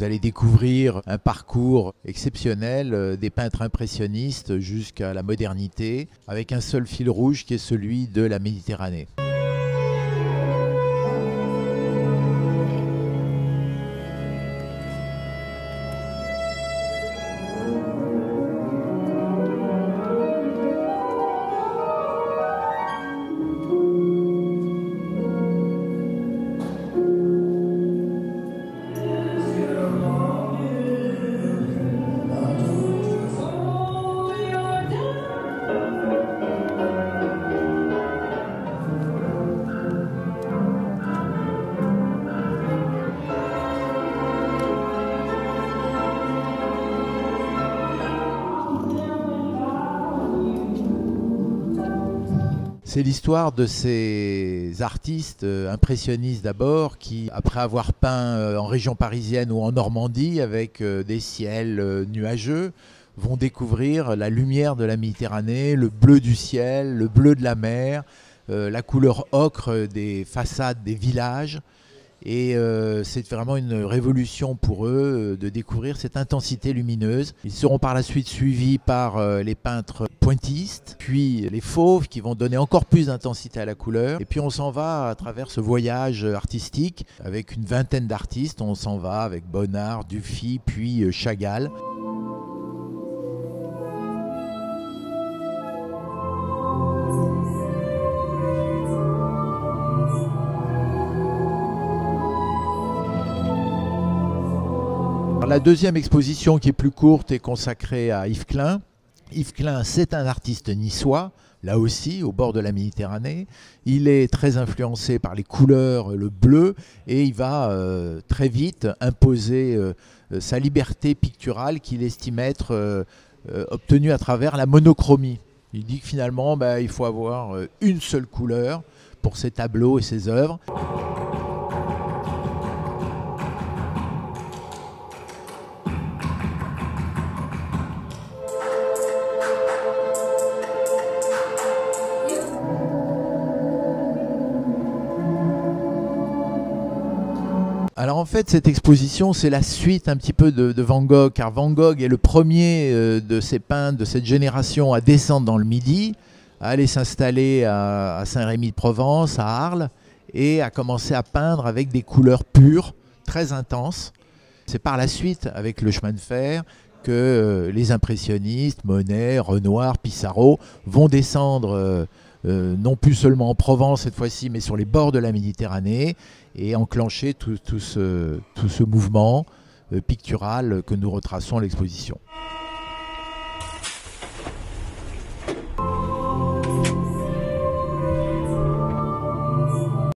Vous allez découvrir un parcours exceptionnel euh, des peintres impressionnistes jusqu'à la modernité, avec un seul fil rouge qui est celui de la Méditerranée. C'est l'histoire de ces artistes euh, impressionnistes d'abord qui, après avoir peint euh, en région parisienne ou en Normandie avec euh, des ciels nuageux, vont découvrir la lumière de la Méditerranée, le bleu du ciel, le bleu de la mer, la couleur ocre des façades des villages. Et euh, c'est vraiment une révolution pour eux euh, de découvrir cette intensité lumineuse. Ils seront par la suite suivis par euh, les peintres pointistes, puis les fauves qui vont donner encore plus d'intensité à la couleur. Et puis on s'en va à travers ce voyage artistique avec une vingtaine d'artistes. On s'en va avec Bonnard, Dufy, puis Chagall. La deuxième exposition qui est plus courte est consacrée à Yves Klein. Yves Klein, c'est un artiste niçois, là aussi, au bord de la Méditerranée. Il est très influencé par les couleurs, le bleu, et il va euh, très vite imposer euh, sa liberté picturale qu'il estime être euh, obtenue à travers la monochromie. Il dit que finalement, bah, il faut avoir une seule couleur pour ses tableaux et ses œuvres. Alors en fait, cette exposition, c'est la suite un petit peu de, Van Gogh, car Van Gogh est le premier euh, de ces peintres de cette génération à descendre dans le Midi, à aller s'installer à, Saint-Rémy-de-Provence, à Arles, et à commencer à peindre avec des couleurs pures, très intenses. C'est par la suite, avec le chemin de fer, que euh, les impressionnistes, Monet, Renoir, Pissarro, vont descendre. Euh, euh, non plus seulement en Provence cette fois-ci, mais sur les bords de la Méditerranée, et enclencher tout, ce, mouvement euh, pictural que nous retraçons à l'exposition.